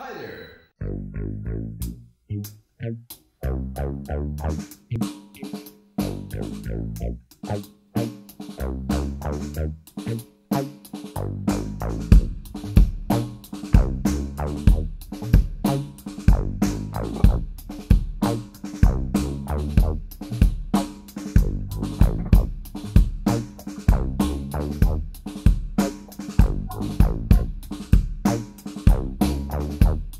Hi there.